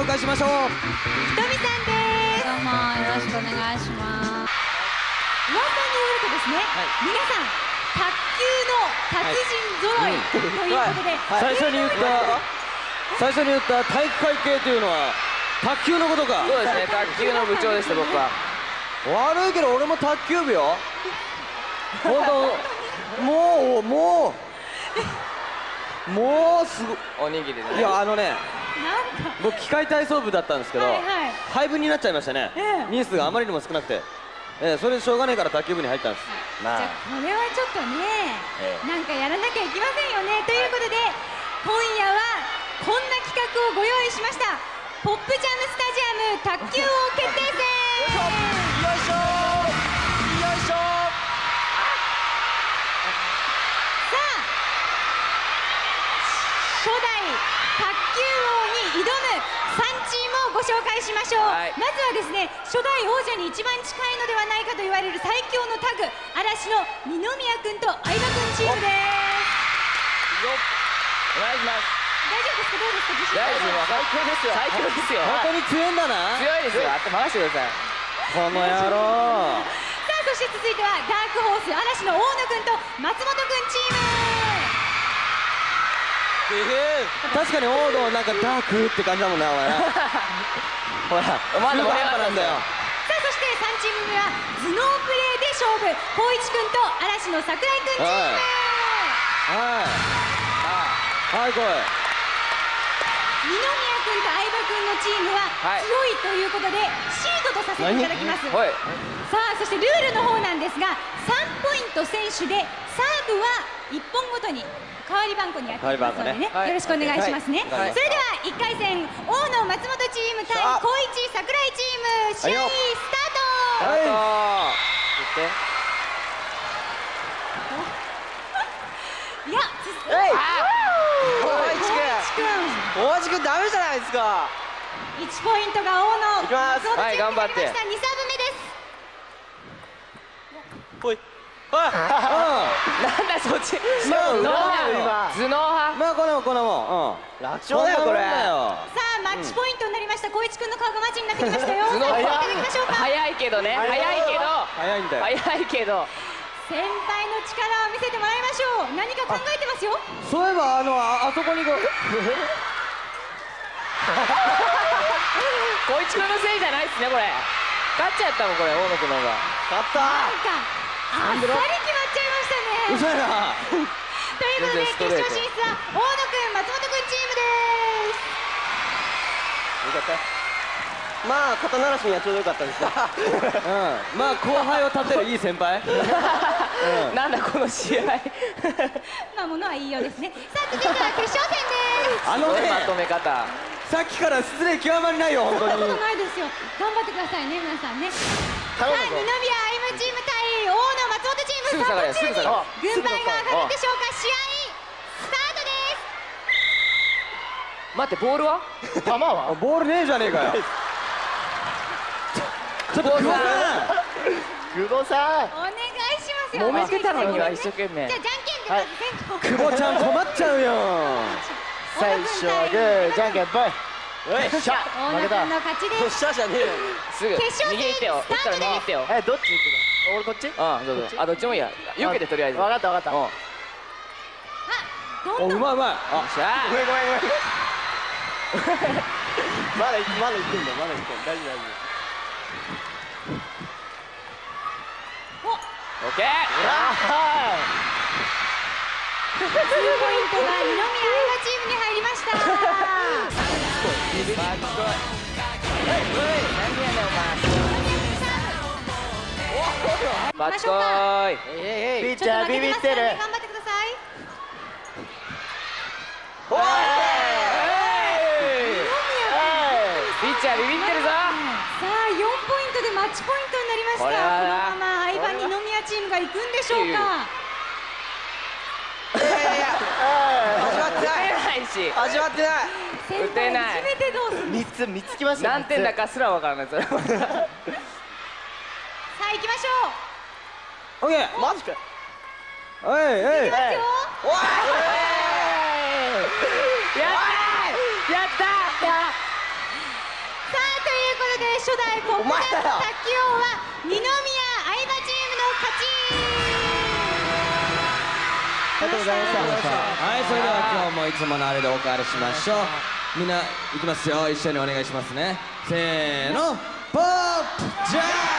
紹介しましょう。ひとみさんです。どうもよろしくお願いします。噂によるとですね、皆さん卓球の達人揃いということで、最初に言った最初に言った体育会系というのは卓球のことか。そうですね。卓球の部長でした僕は。悪いけど俺も卓球部よ。本当もうもう。もう すごおにぎりでね。いやあのね僕機械体操部だったんですけど、はいはい。廃部になっちゃいましたね、ええ。人数があまりにも少なくて、ええそれでしょうがないから卓球部に入ったんです。まじゃあこれはちょっとね、ええ。なんかやらなきゃいけませんよね。ということで今夜はこんな企画をご用意しました。ポップジャムスタジアム卓球王決定戦ご紹介しましょう、はい。まずはですね初代王者に一番近いのではないかと言われる最強のタグ嵐の二宮君と相葉君チームです。お願いします。大丈夫ですか？どうですか？自信大丈夫ありますか？最強ですよ最強ですよ。本当に強いんだな。強いですよ。あって任せてください。この野郎。さあそして続いてはダークホース嵐の大野君と松本確かに王道なんかダークって感じだもんなお前なほらお前の中途半端なんだよ。さあそして3チーム目は頭脳プレーで勝負。光一君と嵐の桜井君チームはい。はい。来い二宮君と相葉君のチームははい。強いということでシードとさせていただきます、はい。さあそしてルールの方なんですが3ポイント選手でサーブは1本ごとに代わり番号にやっていきますのでね、はい。よろしくお願いしますね、はい。それでは1回戦大野松本チーム対さあ。光一桜井チーム試合スタート、はいあといやつえい光一君大橋君ダメじゃないですか。1ポイントが大野いきます。はい頑張って。2サーブ目です。ほい。あ なんだそっち。まあ頭脳う派頭脳派。まあこんなもんこんなも。んうん。楽勝だよこれ。さあマッチポイントになりました。光一君の顔がマッチになってきましたよ。頭脳いただきましょうか？早いけどね。早いけど。早いんだよ。早いけど。先輩の力を見せてもらいましょう。何か考えてますよ。そういえばあのああそこにこう こいつのせいじゃないっすねこれ。勝っちゃったもんこれ大野くんの方が。勝った。なんかあっさり決まっちゃいましたね。嘘や。なということで決勝進出は大野君松本君チームです。よかった。まあ肩慣らしにはちょうどよかったですね。うん。まあ後輩を立てるいい先輩。なんだこの試合。まあものはいいようですね。さあ続いては決勝戦です。あのね。まとめ方さっきから失礼極まりないよ本当そんなことに。ないですよ。頑張ってくださいね皆さんね。さあ二宮歩夢チーム対大野松本チームすぐ下がれさあどちらに軍配が上がるでしょうか試合スタートです待ってボールは？球 はボールねえじゃねえかよ。ちょっと久保さん。久保さお願いしますよ。揉めてたのには一生懸命。じゃあじゃんけんでまず先攻久保ちゃん困っちゃうよ 最初はグーじゃんけんぽい。よい。しゃ大野君の勝ちです。しゃじゃねえよ。すぐ。決勝戦右行ってよ。スタートです。こっから右行ってよ。えどっち行くの？俺こっち？うんどうぞあどっちもいいや。よけてとりあえず。分かった分かった。うん。あどんどんおうまいうまい。あしゃごめんごめんごめん。まだまだ行くんだ。まだ行くんだ。大丈夫大丈おオッケー2ポイントが二宮相葉チームに入りました。バッチコイ。何やねんお前バッチコイ夫ピッちょっと負けてますからね頑張ってください。おい。ピッチャービビってるぞ。さあ4ポイントでマッチポイントになりました。このまま相葉二宮チームが行くんでしょうか始まってないないし。始まってない。先打てない。輩決めてどうする三つ三つきました。何点だかすらわからないそれは。さあ行きましょオッケー。マジかおいおい。ういおい。やったやった初代ポップダンス卓球王は二宮相葉チームの勝ち。ありがとうございました。はいそれではもいつものあれでお代わりしましょう。みんないきますよ。一緒にお願いしますね。せーの。ポップジャン